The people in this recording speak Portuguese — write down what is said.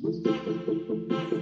Música